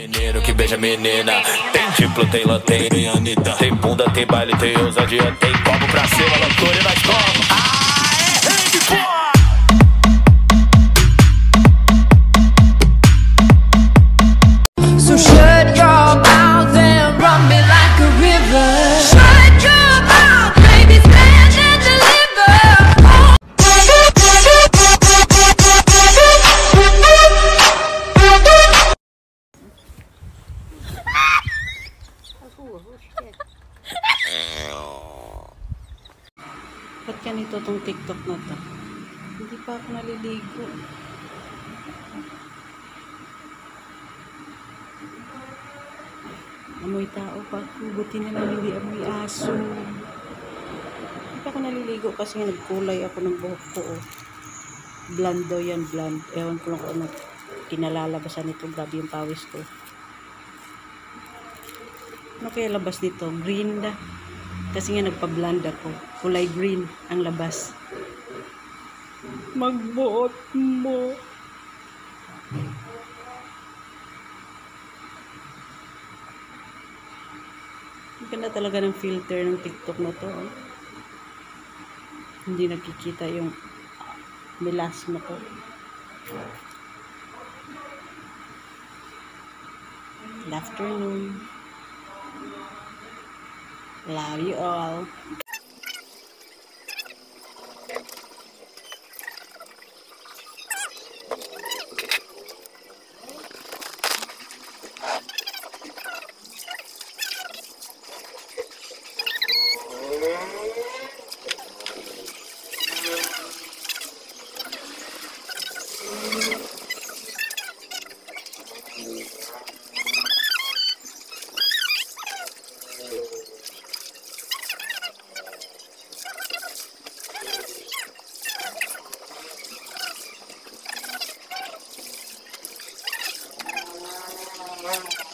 Menino que beija menina. Tem diplo, tem latem, tem Anitta. Tem bunda, tem baile, tem ousadia. Tem copo pra cima, loucura e nós como. Ah, Ba't ganito tong TikTok na to? Hindi pa ako naliligo. Amoy tao pa. Buti na lang hindi amoy aso. Hindi pa ako naliligo kasi nagkulay ako ng buhok ko. Oh. Blonde daw yan, blonde. Ewan ko lang kung ano kinalalabasan nito. Grabe yung pawis ko. Ano kaya labas nito? Green da. Kasi nga nagpa-blonde ako. Kulay green ang labas. Magbuot mo. Ganda talaga ng filter ng TikTok na to. oh. Hindi nakikita yung melasma ko. Good afternoon. Love you all. Música